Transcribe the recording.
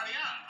二零二